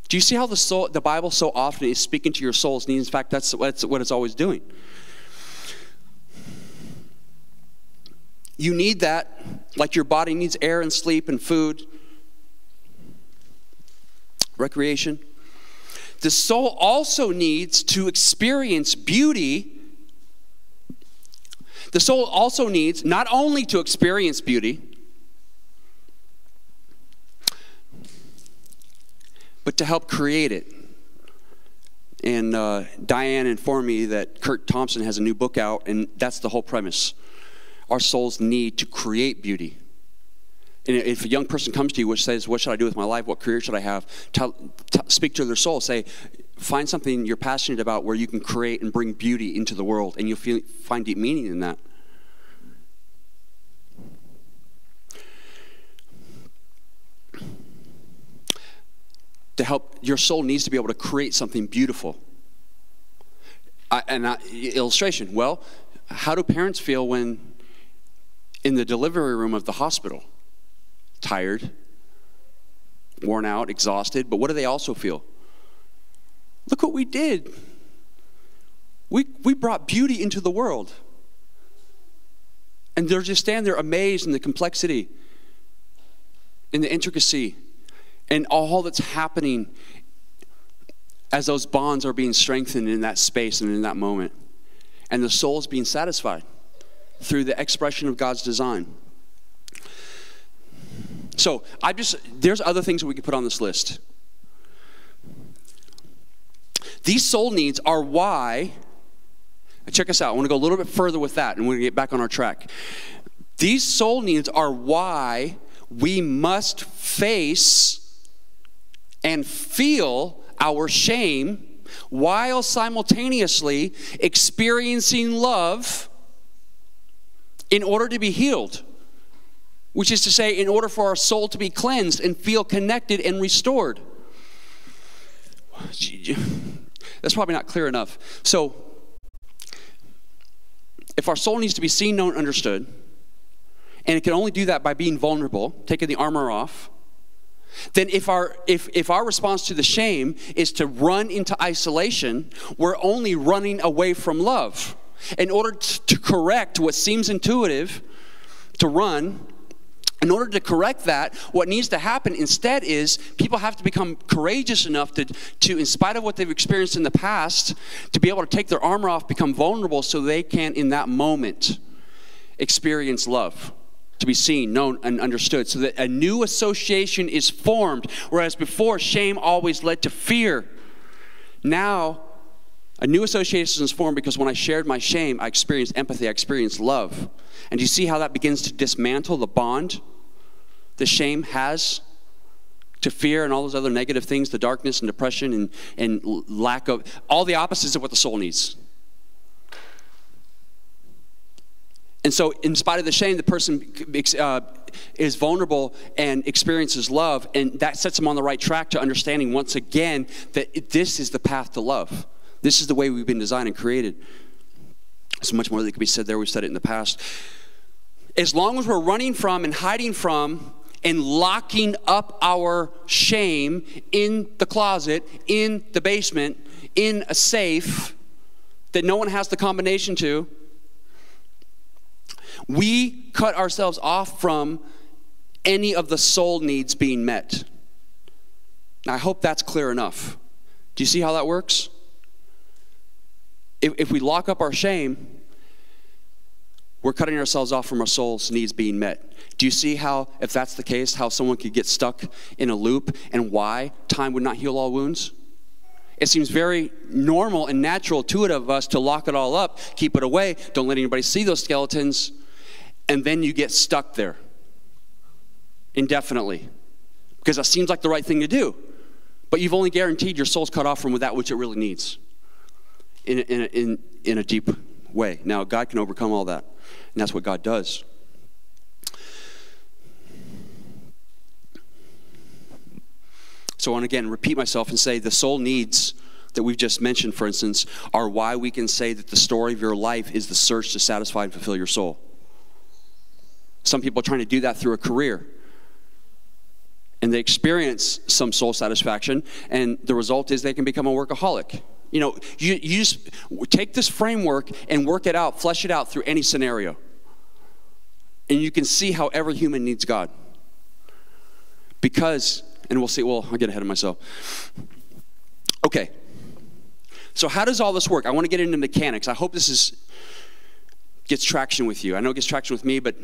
Do you see how the, soul, the Bible so often is speaking to your soul's needs? In fact, that's, that's what it's always doing. You need that, like your body needs air and sleep and food, recreation. The soul also needs to experience beauty. The soul also needs not only to experience beauty, but to help create it. And uh, Diane informed me that Curt Thompson has a new book out, and that's the whole premise. Our souls need to create beauty. And if a young person comes to you which says, What should I do with my life? What career should I have? Tell, speak to their soul. Say, Find something you're passionate about where you can create and bring beauty into the world, and you'll feel, find deep meaning in that. To help your soul needs to be able to create something beautiful. I, and I, illustration well how do parents feel when in the delivery room of the hospital tired worn out exhausted but what do they also feel? Look what we did. We, we brought beauty into the world. And they're just standing there amazed in the complexity in the intricacy and all that's happening as those bonds are being strengthened in that space and in that moment. And the soul is being satisfied through the expression of God's design. So I just there's other things that we could put on this list. These soul needs are why. Check us out. I want to go a little bit further with that, and we're going to get back on our track. These soul needs are why we must face and feel our shame while simultaneously experiencing love in order to be healed. Which is to say, in order for our soul to be cleansed and feel connected and restored. That's probably not clear enough. So, if our soul needs to be seen, known, understood, and it can only do that by being vulnerable, taking the armor off, then if our if if our response to the shame is to run into isolation we're only running away from love. In order to correct what seems intuitive to run in order to correct that what needs to happen instead is people have to become courageous enough to, to in spite of what they've experienced in the past to be able to take their armor off become vulnerable so they can in that moment experience love to be seen, known, and understood, so that a new association is formed. Whereas before, shame always led to fear. Now, a new association is formed because when I shared my shame, I experienced empathy, I experienced love. And you see how that begins to dismantle the bond the shame has to fear and all those other negative things, the darkness and depression and, and lack of, all the opposites of what the soul needs. And so, in spite of the shame, the person uh, is vulnerable and experiences love, and that sets them on the right track to understanding once again that this is the path to love. This is the way we've been designed and created. So much more that could be said there. We've said it in the past. As long as we're running from and hiding from and locking up our shame in the closet, in the basement, in a safe that no one has the combination to, we cut ourselves off from any of the soul needs being met. Now, I hope that's clear enough. Do you see how that works? If, if we lock up our shame, we're cutting ourselves off from our soul's needs being met. Do you see how, if that's the case, how someone could get stuck in a loop and why time would not heal all wounds? It seems very normal and natural to it of us to lock it all up, keep it away, don't let anybody see those skeletons, and then you get stuck there indefinitely because that seems like the right thing to do. But you've only guaranteed your soul's cut off from that which it really needs in, in, in, in a deep way. Now, God can overcome all that, and that's what God does. So I want to again repeat myself and say the soul needs that we've just mentioned, for instance, are why we can say that the story of your life is the search to satisfy and fulfill your soul. Some people are trying to do that through a career. And they experience some soul satisfaction, and the result is they can become a workaholic. You know, you, you just take this framework and work it out, flesh it out through any scenario. And you can see how every human needs God. Because and we'll see, well, I'll get ahead of myself. Okay. So how does all this work? I want to get into mechanics. I hope this is gets traction with you. I know it gets traction with me, but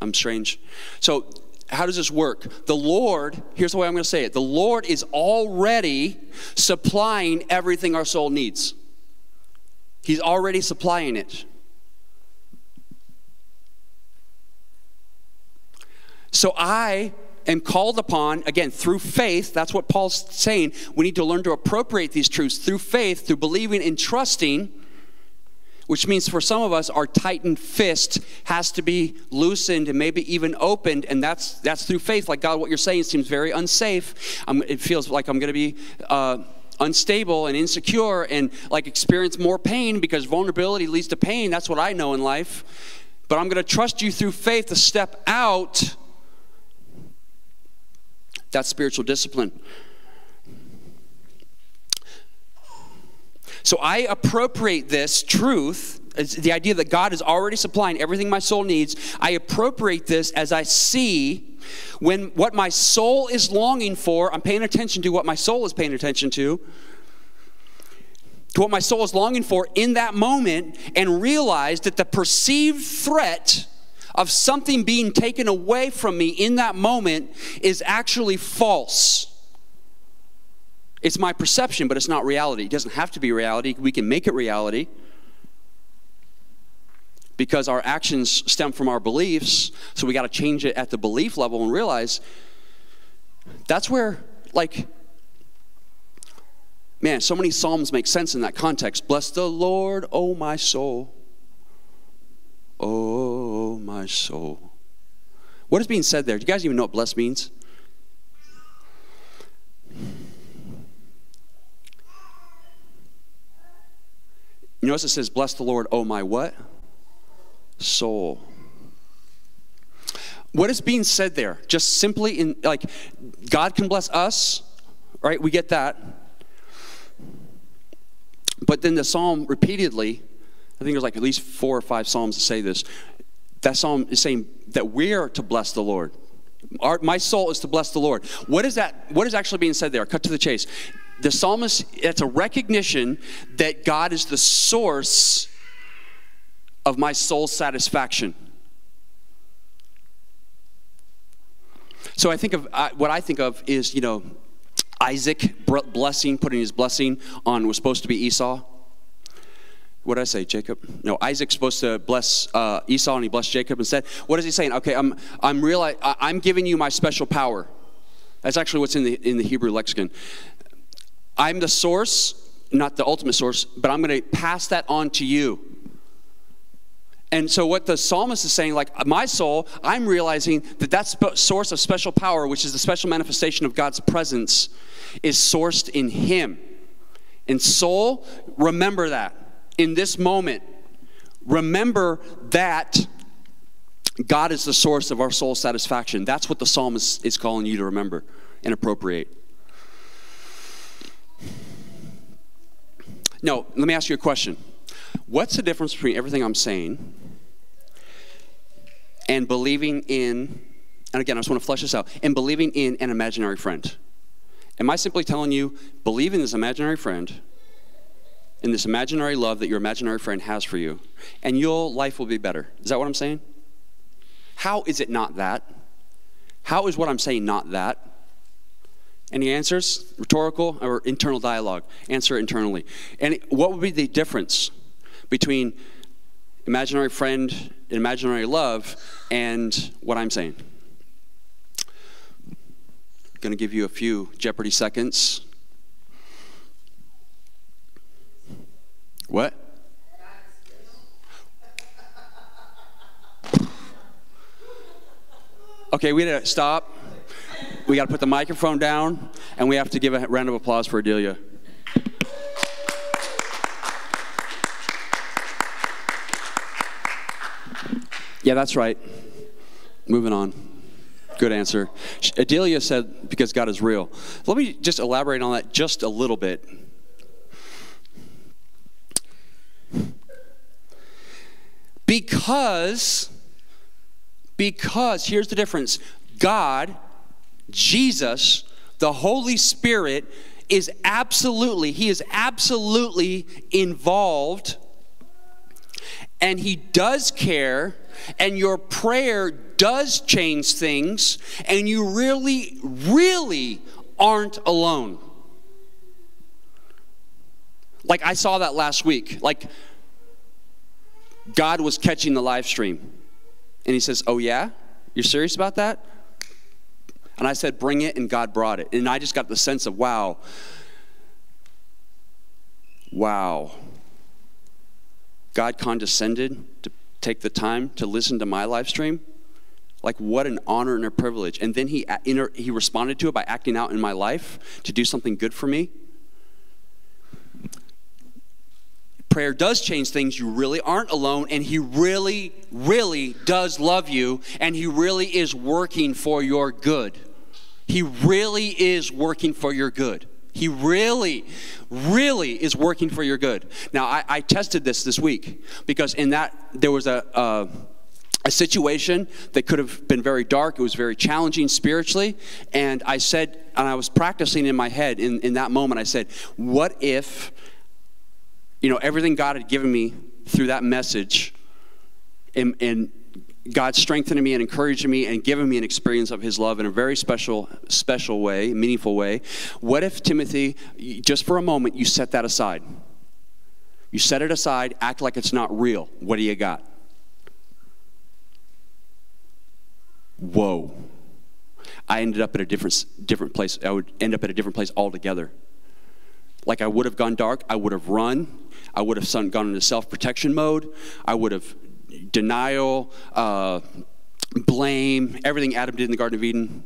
I'm strange. So how does this work? The Lord, here's the way I'm going to say it. The Lord is already supplying everything our soul needs. He's already supplying it. So I am called upon, again, through faith. That's what Paul's saying. We need to learn to appropriate these truths through faith, through believing and trusting, which means for some of us, our tightened fist has to be loosened and maybe even opened, and that's, that's through faith. Like, God, what you're saying seems very unsafe. I'm, it feels like I'm going to be. Uh, unstable and insecure and like experience more pain because vulnerability leads to pain. That's what I know in life. But I'm going to trust you through faith to step out that's spiritual discipline. So I appropriate this truth, the idea that God is already supplying everything my soul needs. I appropriate this as I see when what my soul is longing for, I'm paying attention to what my soul is paying attention to, to what my soul is longing for in that moment, and realize that the perceived threat of something being taken away from me in that moment is actually false. It's my perception, but it's not reality. It doesn't have to be reality. We can make it reality because our actions stem from our beliefs. So we got to change it at the belief level and realize that's where, like, man, so many Psalms make sense in that context. Bless the Lord, oh my soul. Oh, my soul. What is being said there? Do you guys even know what bless means? You notice it says, Bless the Lord, oh my what? Soul. What is being said there? Just simply in, like, God can bless us, right? We get that. But then the psalm repeatedly I think there's like at least four or five Psalms that say this. That Psalm is saying that we're to bless the Lord. Our, my soul is to bless the Lord. What is that? What is actually being said there? Cut to the chase. The psalmist, it's a recognition that God is the source of my soul's satisfaction. So I think of uh, what I think of is, you know, Isaac blessing, putting his blessing on was supposed to be Esau what did I say, Jacob? No, Isaac's supposed to bless uh, Esau, and he blessed Jacob instead. What is he saying? Okay, I'm I'm reali- I'm giving you my special power. That's actually what's in the in the Hebrew lexicon. I'm the source, not the ultimate source, but I'm going to pass that on to you. And so, what the psalmist is saying, like my soul, I'm realizing that that sp- source of special power, which is the special manifestation of God's presence, is sourced in Him. And soul, remember that in this moment, remember that God is the source of our soul satisfaction. That's what the psalmist is calling you to remember and appropriate. No, let me ask you a question. What's the difference between everything I'm saying and believing in and again, I just want to flesh this out, and believing in an imaginary friend. Am I simply telling you, believe in this imaginary friend, in this imaginary love that your imaginary friend has for you, and your life will be better? Is that what I'm saying? How is it not that? How is what I'm saying not that? Any answers? Rhetorical or internal dialogue? Answer internally. And what would be the difference between imaginary friend and imaginary love and what I'm saying? I'm going to give you a few Jeopardy seconds. What? Okay, we got to stop. We got to put the microphone down, and we have to give a round of applause for Adelia. Yeah, that's right. Moving on. Good answer. Adelia said, because God is real. Let me just elaborate on that just a little bit. Because, because, here's the difference God, Jesus, the Holy Spirit is absolutely, He is absolutely involved and He does care, and your prayer does change things, and you really, really aren't alone. Like I saw that last week. Like God was catching the live stream. And he says, Oh, yeah? You're serious about that? And I said, Bring it, and God brought it. And I just got the sense of, wow. Wow. God condescended to take the time to listen to my live stream. Like, what an honor and a privilege. And then he, he responded to it by acting out in my life to do something good for me. Prayer does change things. You really aren't alone, and He really, really does love you, and He really is working for your good. He really is working for your good. He really, really is working for your good. Now, I, I tested this this week because in that there was a, a a situation that could have been very dark. It was very challenging spiritually. And I said, and I was practicing in my head in, in that moment, I said, what if, you know, everything God had given me through that message and, and God strengthening me and encouraging me and giving me an experience of His love in a very special, special way, meaningful way. What if, Timothy, just for a moment, you set that aside? You set it aside, act like it's not real. What do you got? Whoa. I ended up at a different, different place. I would end up at a different place altogether. Like I would have gone dark, I would have run, I would have gone into self protection mode, I would have denial, uh, blame, everything Adam did in the Garden of Eden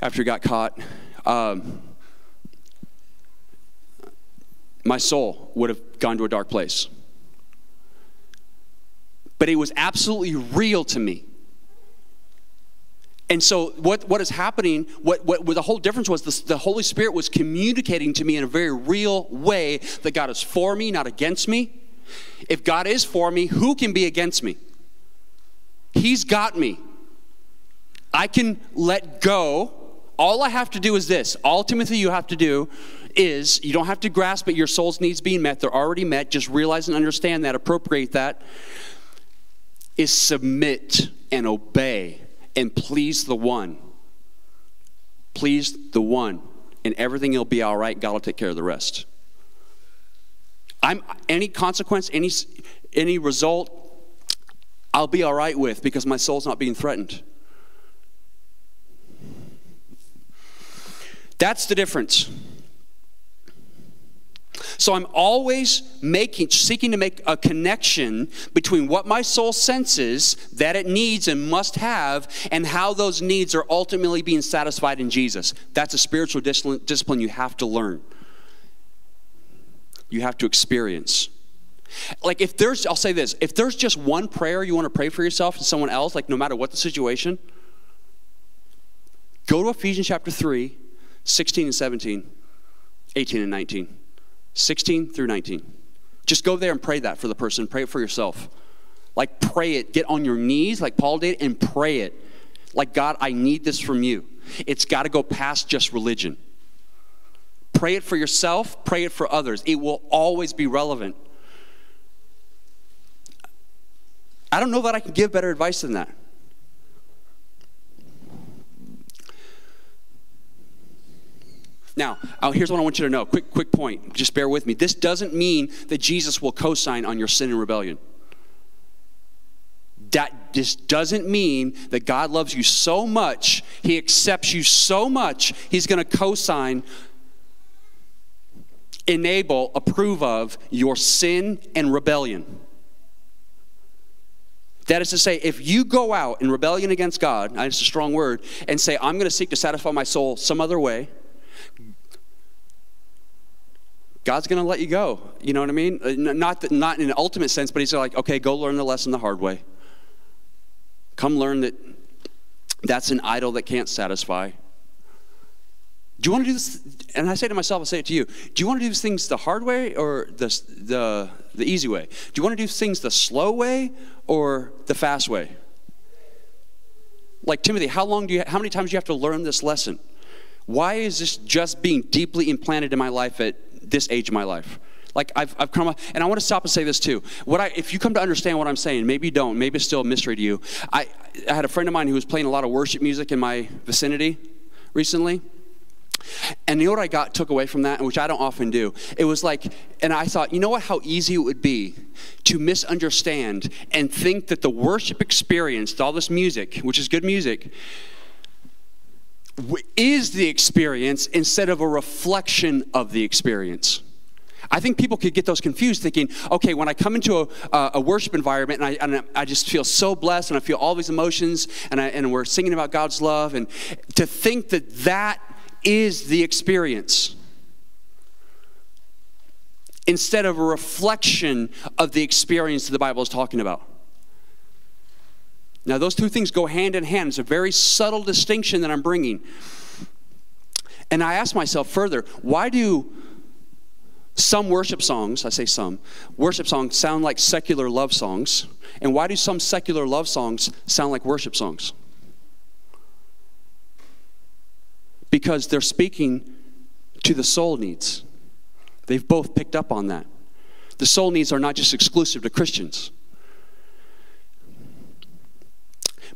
after he got caught. Um, my soul would have gone to a dark place. But it was absolutely real to me. And so, what, what is happening, what, what, what the whole difference was the, the Holy Spirit was communicating to me in a very real way that God is for me, not against me. If God is for me, who can be against me? He's got me. I can let go. All I have to do is this. All, Timothy, you have to do is you don't have to grasp it. Your soul's needs being met. They're already met. Just realize and understand that, appropriate that, is submit and obey and please the one. Please the one. And everything will be all right. God will take care of the rest. I'm any consequence, any any result, I'll be all right with because my soul's not being threatened. That's the difference. So I'm always making, seeking to make a connection between what my soul senses that it needs and must have, and how those needs are ultimately being satisfied in Jesus. That's a spiritual discipline you have to learn you have to experience. Like if there's, I'll say this, if there's just one prayer you want to pray for yourself and someone else, like no matter what the situation, go to Ephesians chapter 3, 16 and 17, 18 and 19. 16 through 19. Just go there and pray that for the person. Pray it for yourself. Like pray it. Get on your knees like Paul did and pray it. Like, God, I need this from you. It's got to go past just religion. Pray it for yourself, pray it for others. It will always be relevant. I don't know that I can give better advice than that. Now, uh, here's what I want you to know. Quick, quick point. Just bear with me. This doesn't mean that Jesus will co sign on your sin and rebellion. That this doesn't mean that God loves you so much, He accepts you so much, He's going to co sign, enable, approve of your sin and rebellion. That is to say, if you go out in rebellion against God, it's a strong word, and say, I'm going to seek to satisfy my soul some other way, God's going to let you go. You know what I mean? Uh, not, that, not in an ultimate sense, but He's like, okay, go learn the lesson the hard way. Come learn that that's an idol that can't satisfy. Do you want to do this? And I say to myself, I say it to you. Do you want to do things the hard way or the, the, the easy way? Do you want to do things the slow way or the fast way? Like Timothy, how long do you, how many times do you have to learn this lesson? Why is this just being deeply implanted in my life at this age of my life? Like I've, I've come up, and I want to stop and say this too. What I, if you come to understand what I'm saying, maybe you don't, maybe it's still a mystery to you. I, I had a friend of mine who was playing a lot of worship music in my vicinity recently. And you know what I got took away from that, which I don't often do? It was like, and I thought, you know what, how easy it would be to misunderstand and think that the worship experience, all this music, which is good music, is the experience instead of a reflection of the experience. I think people could get those confused thinking, okay, when I come into a, a worship environment and I, and I, just feel so blessed and I feel all these emotions and, I, and we're singing about God's love, and to think that that is the experience instead of a reflection of the experience that the Bible is talking about. Now, those two things go hand in hand. It's a very subtle distinction that I'm bringing. And I ask myself further, why do some worship songs, I say some, worship songs sound like secular love songs? And why do some secular love songs sound like worship songs? Because they're speaking to the soul needs. They've both picked up on that. The soul needs are not just exclusive to Christians.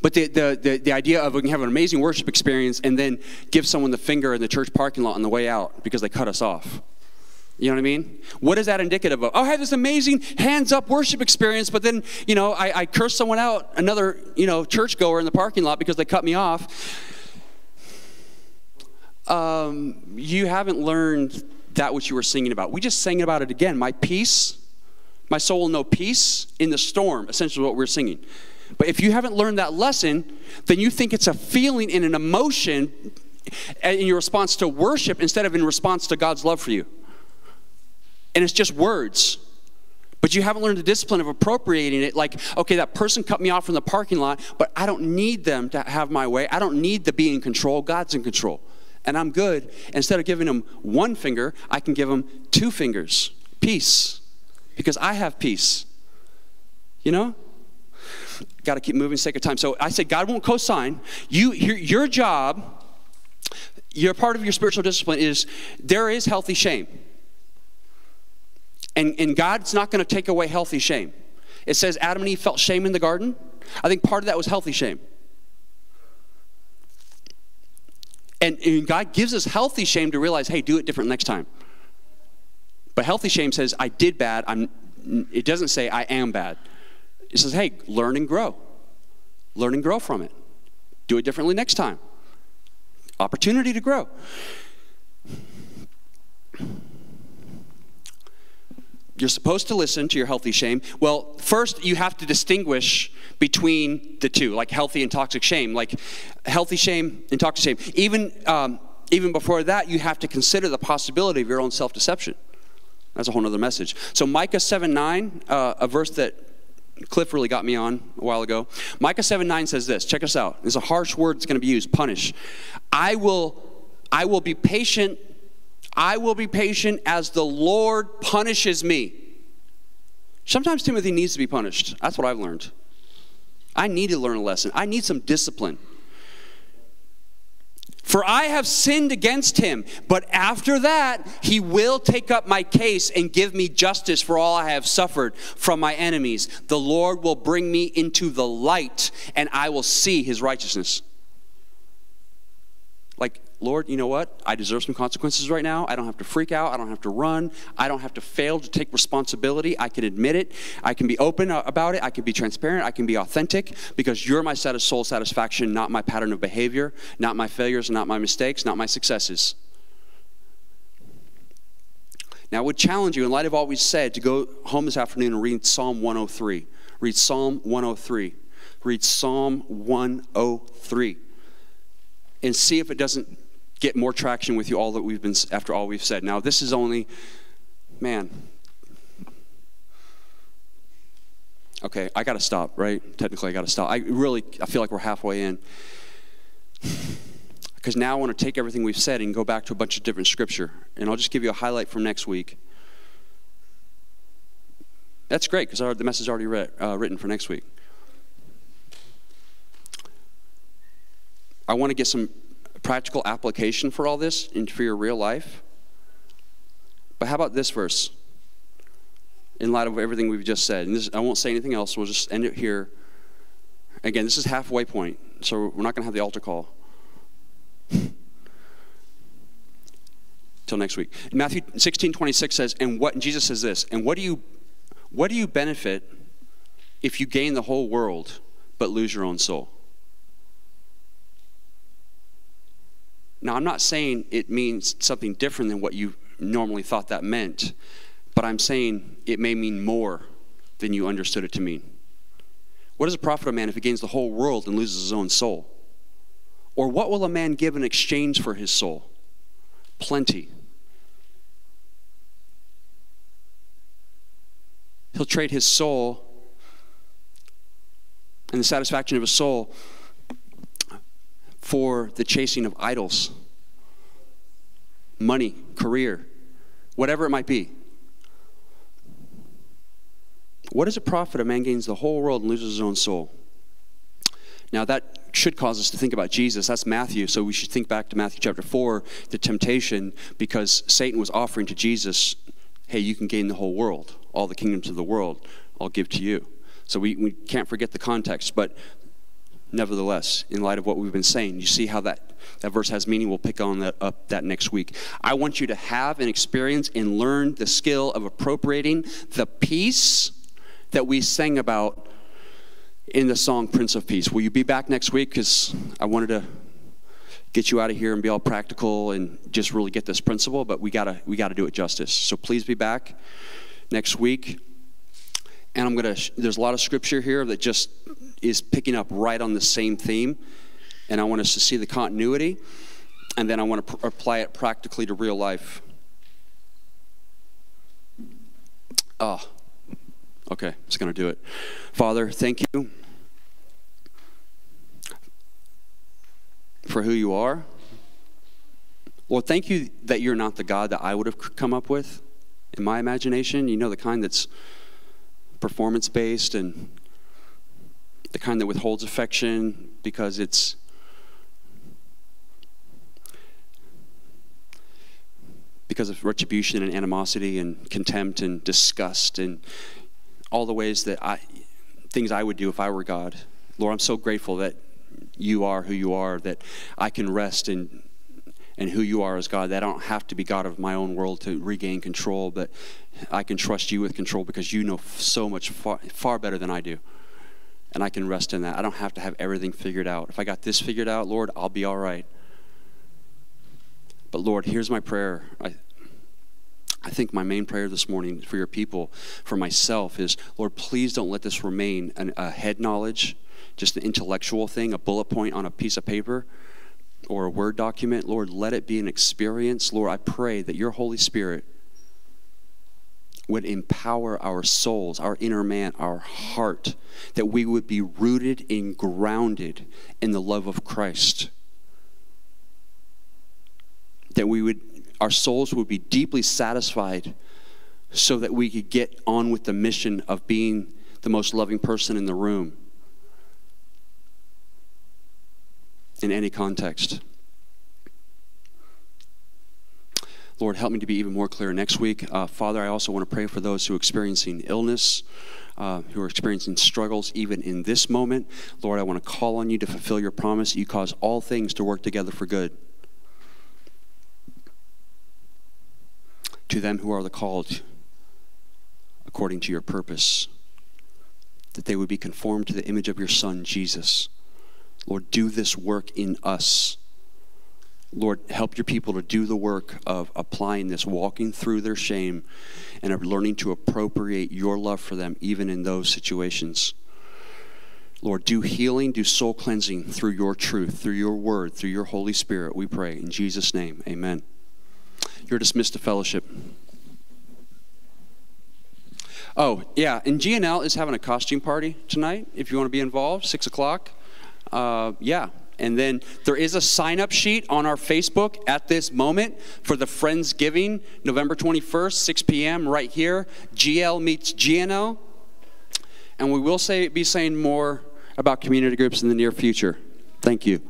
But the, the, the, the, idea of we can have an amazing worship experience and then give someone the finger in the church parking lot on the way out because they cut us off. You know what I mean? What is that indicative of? Oh, I had this amazing hands up worship experience, but then, you know, I, I cursed someone out, another, you know, churchgoer in the parking lot because they cut me off. Um, you haven't learned that which you were singing about. We just sang about it again. My peace, my soul will know peace in the storm, essentially what we're singing. But if you haven't learned that lesson, then you think it's a feeling and an emotion in your response to worship instead of in response to God's love for you and it's just words. But you haven't learned the discipline of appropriating it. Like, okay, that person cut me off from the parking lot, but I don't need them to have my way. I don't need to be in control. God's in control. And I'm good. Instead of giving them one finger, I can give them two fingers. Peace. Because I have peace. You know? Got to keep moving, sake of time. So I said, God won't co sign. You, your, your job, your part of your spiritual discipline is there is healthy shame. And, and God's not going to take away healthy shame. It says Adam and Eve felt shame in the garden. I think part of that was healthy shame. And, and God gives us healthy shame to realize, hey, do it different next time. But healthy shame says, I did bad. I'm, it doesn't say, I am bad. It says, hey, learn and grow. Learn and grow from it. Do it differently next time. Opportunity to grow. you're supposed to listen to your healthy shame. Well, first you have to distinguish between the two, like healthy and toxic shame. Like healthy shame and toxic shame. Even um, even before that, you have to consider the possibility of your own self-deception. That's a whole other message. So Micah 7 9, uh, a verse that Cliff really got me on a while ago. Micah 7 9 says this. Check us out. There's a harsh word that's going to be used. Punish. I will I will be patient I will be patient as the Lord punishes me. Sometimes Timothy needs to be punished. That's what I've learned. I need to learn a lesson. I need some discipline. For I have sinned against him, but after that he will take up my case and give me justice for all I have suffered from my enemies. The Lord will bring me into the light, and I will see his righteousness. Like, Lord, you know what? I deserve some consequences right now. I don't have to freak out. I don't have to run. I don't have to fail to take responsibility. I can admit it. I can be open about it. I can be transparent. I can be authentic because you're my set of soul satisfaction, not my pattern of behavior, not my failures, not my mistakes, not my successes. Now, I would challenge you, in light of all we said, to go home this afternoon and read Psalm 103. Read Psalm 103. Read Psalm 103 and see if it doesn't get more traction with you all that we've been after all we've said. Now, this is only, man. Okay, I got to stop, right? Technically, I got to stop. I really, I feel like we're halfway in. Because now I want to take everything we've said and go back to a bunch of different scripture. And I'll just give you a highlight from next week. That's great because the message is already read, uh, written for next week. I want to get some practical application for all this and for your real life. But how about this verse? In light of everything we've just said, and this, I won't say anything else. We'll just end it here. Again, this is halfway point, so we're not going to have the altar call. Till next week. Matthew 16, 26 says, and what and Jesus says this, and what do you what do you benefit if you gain the whole world but lose your own soul? Now, I'm not saying it means something different than what you normally thought that meant, but I'm saying it may mean more than you understood it to mean. What does it profit a man if he gains the whole world and loses his own soul? Or what will a man give in exchange for his soul? Plenty. He'll trade his soul and the satisfaction of his soul for the chasing of idols, money, career, whatever it might be. What does it profit a man gains the whole world and loses his own soul? Now, that should cause us to think about Jesus. That's Matthew, so we should think back to Matthew chapter 4, the temptation, because Satan was offering to Jesus, hey, you can gain the whole world, all the kingdoms of the world, I'll give to you. So we, we can't forget the context. But nevertheless, in light of what we've been saying. You see how that, that verse has meaning? We'll pick on that up that next week. I want you to have an experience and learn the skill of appropriating the peace that we sang about in the song Prince of Peace. Will you be back next week? Because I wanted to get you out of here and be all practical and just really get this principle, but we gotta we gotta do it justice. So please be back next week. And I'm gonna there's a lot of scripture here that just is picking up right on the same theme. And I want us to see the continuity, and then I want to apply it practically to real life. Oh, okay, it's going to do it. Father, thank you for who you are. Lord, thank you that you're not the God that I would have come up with in my imagination. You know, the kind that's performance based and the kind that withholds affection because it's because of retribution and animosity and contempt and disgust and all the ways that I things I would do if I were God. Lord, I'm so grateful that you are who you are, that I can rest in and who you are as God, that I don't have to be God of my own world to regain control, but I can trust you with control because you know so much far, far better than I do and I can rest in that. I don't have to have everything figured out. If I got this figured out, Lord, I'll be all right. But Lord, here's my prayer. I, I think my main prayer this morning for your people, for myself, is Lord, please don't let this remain an, a head knowledge, just an intellectual thing, a bullet point on a piece of paper or a Word document. Lord, let it be an experience. Lord, I pray that your Holy Spirit would empower our souls, our inner man, our heart, that we would be rooted and grounded in the love of Christ. That we would, our souls would be deeply satisfied so that we could get on with the mission of being the most loving person in the room in any context. Lord, help me to be even more clear next week. Uh, Father, I also want to pray for those who are experiencing illness. Uh, who are experiencing struggles even in this moment. Lord, I want to call on you to fulfill your promise. You cause all things to work together for good. To them who are the called according to your purpose, that they would be conformed to the image of your Son, Jesus. Lord, do this work in us. Lord, help your people to do the work of applying this, walking through their shame, and of learning to appropriate your love for them, even in those situations. Lord, do healing, do soul cleansing through your truth, through your word, through your Holy Spirit, we pray. In Jesus' name, amen. You're dismissed to fellowship. Oh, yeah, and GNL is having a costume party tonight if you want to be involved, 6 o'clock. Uh, yeah, and then there is a sign up sheet on our Facebook at this moment for the Friendsgiving, November 21st, 6 p.m., right here. GL meets GNO. And we will say, be saying more about community groups in the near future. Thank you.